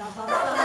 Dun, dun, dun.